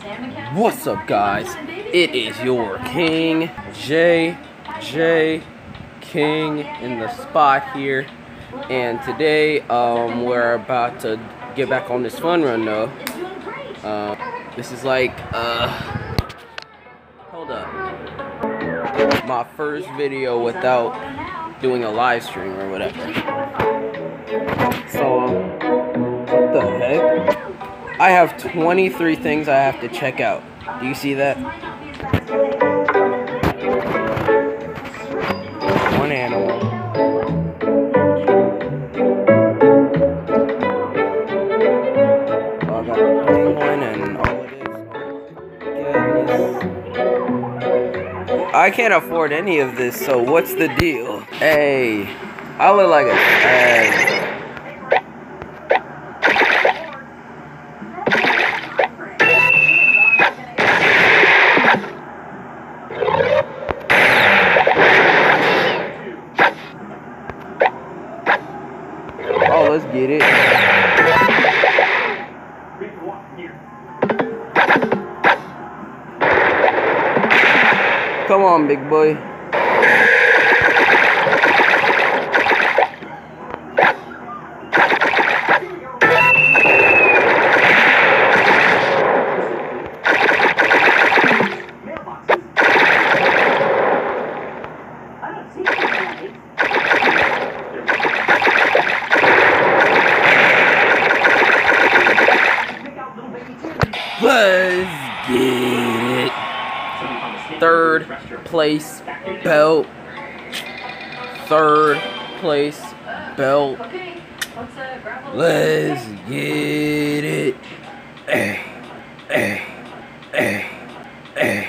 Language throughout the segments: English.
What's up, guys? It is your King J J King in the spot here, and today um, we're about to get back on this fun run though. Uh, this is like uh, hold up, my first video without doing a live stream or whatever. So, um, what the heck? I have 23 things I have to check out. Do you see that? One animal. I. I can't afford any of this, so what's the deal? Hey, I look like a egg. Come on, big boy. Let's get. Third place belt. Third place belt. Let's get it. Hey, hey, hey, hey.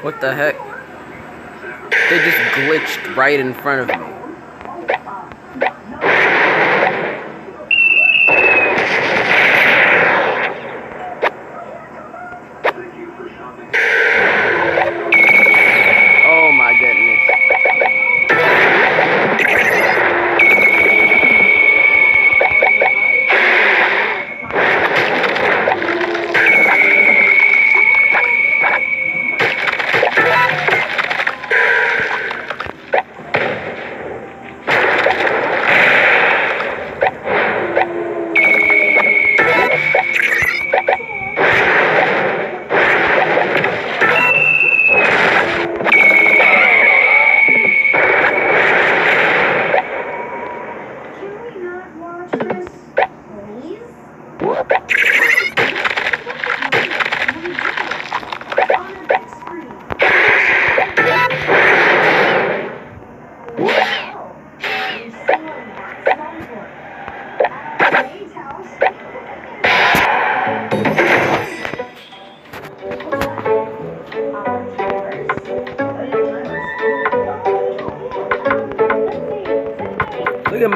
what the heck? They just glitched right in front of me.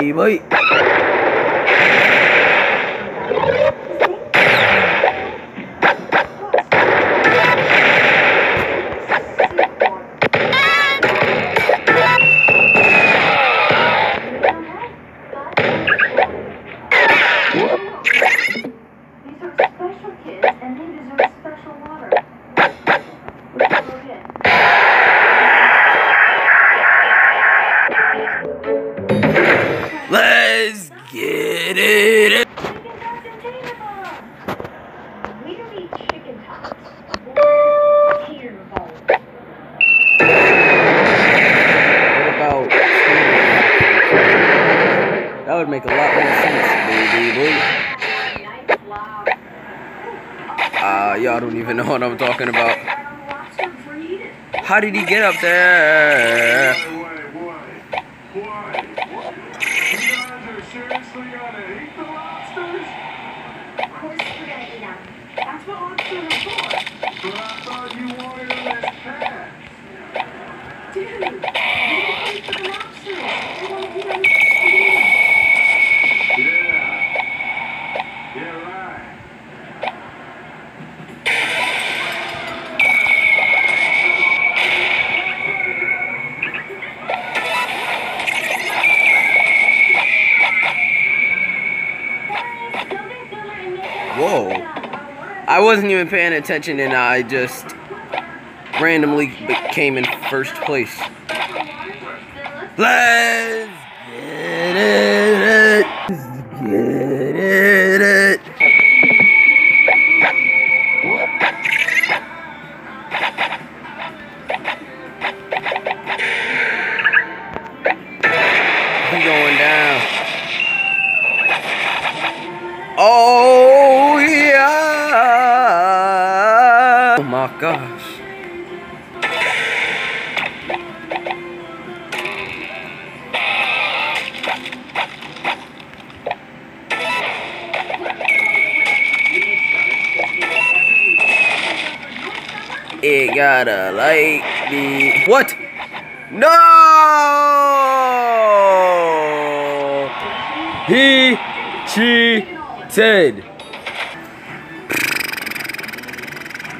down. Baby boy. These would make a lot more sense, baby boy. Nice lob. Uh, y'all don't even know what I'm talking about. Lobster breed. How did he get up there? Why, why, Whoa. I wasn't even paying attention and I just randomly came in first place. Let's get it. Let's get it. Gosh! It gotta like the what? No! He cheated.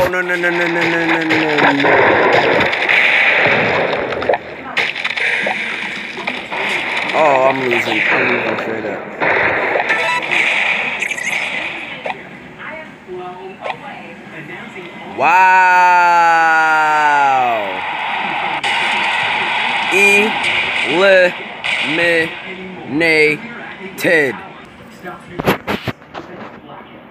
Oh no no no no no no no no no. Oh, I'm losing. I'm losing straight up. Wow. Eliminated. New prevents blackheads,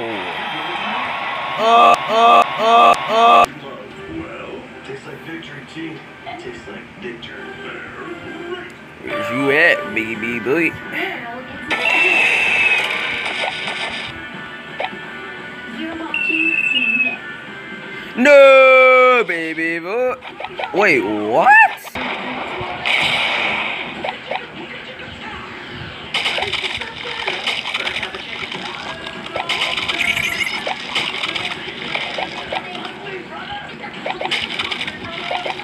Uh, uh, uh. Well, tastes like victory, T. Tastes like victory. Where's you at, baby boy? No, baby boy. Wait, what?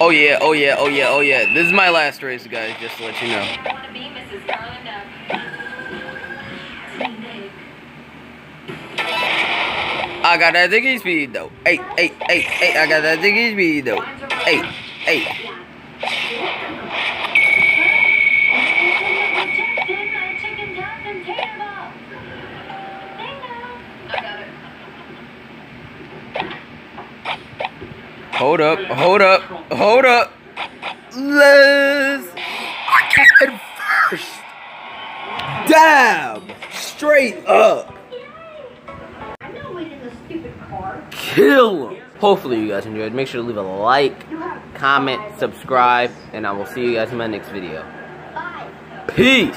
Oh yeah, oh yeah, oh yeah, oh yeah. This is my last race, guys, just to let you know. I got that diggy speed though. Hey, hey, hey, hey, I got that diggy speed though. Hey, hey. Hold up, hold up, hold up. Let's head first. Dab! Straight up. Kill him. Hopefully you guys enjoyed. Make sure to leave a like, comment, subscribe, and I will see you guys in my next video. Peace.